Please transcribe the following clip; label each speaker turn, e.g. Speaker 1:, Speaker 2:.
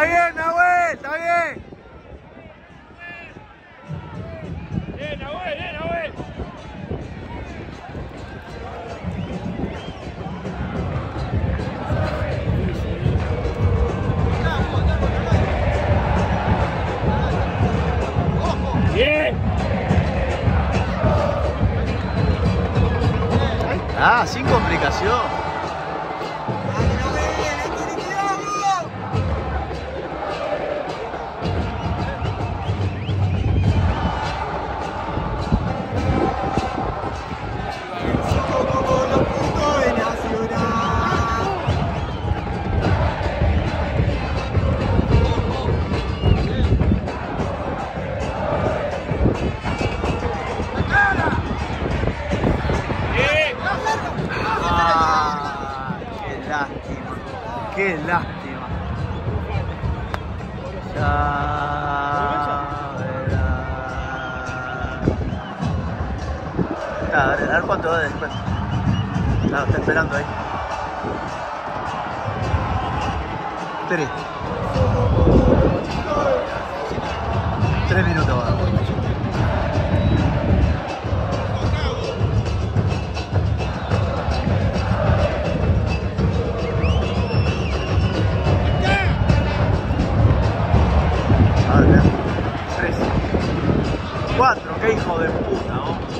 Speaker 1: Está bien, Nahuel, está bien. Bien, Nahuel, bien, Nahuel. Bien. Ah, sin complicación. Qué lástima. Ya Está, a ver cuánto va después. No, está esperando ahí. Tres. Tres minutos 4, qué hijo de puta.